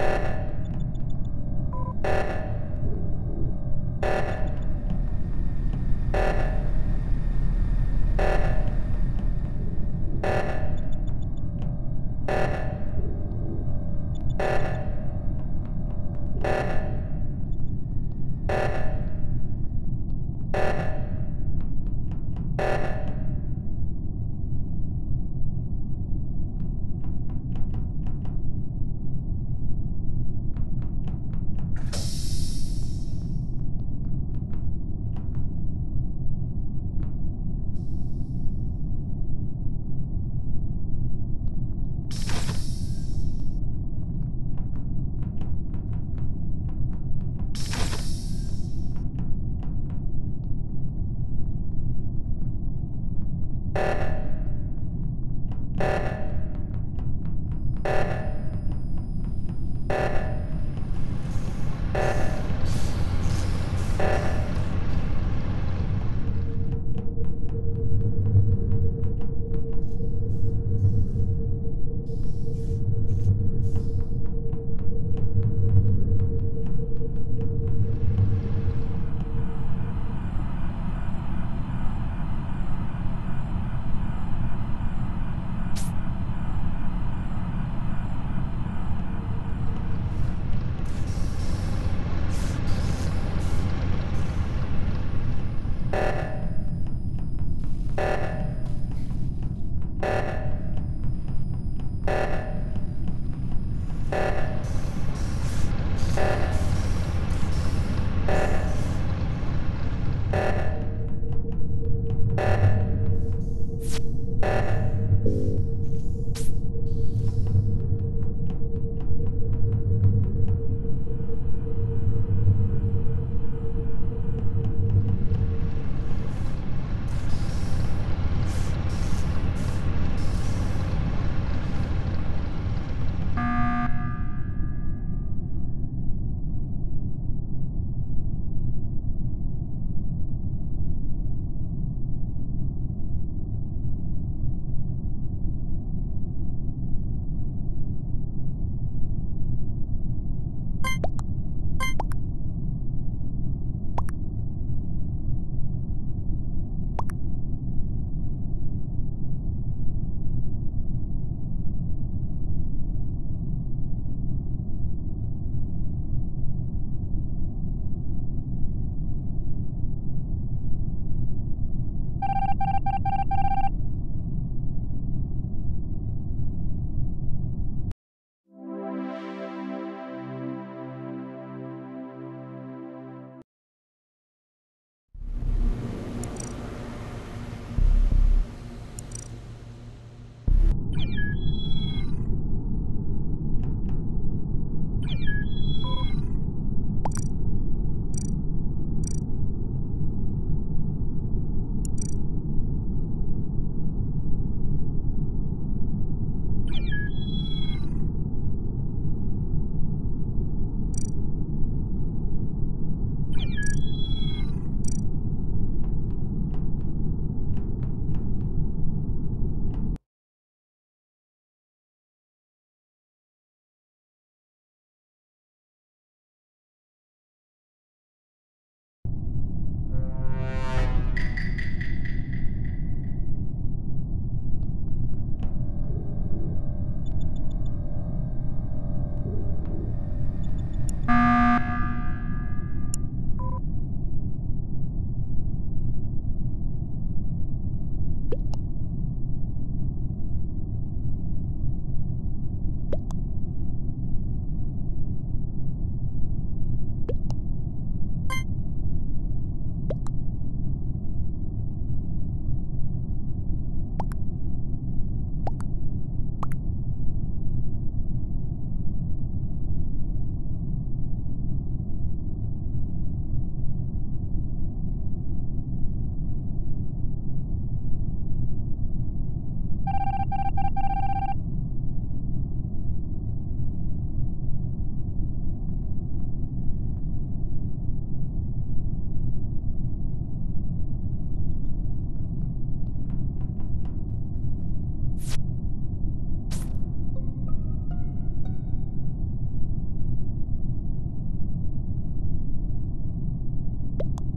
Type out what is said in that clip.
you you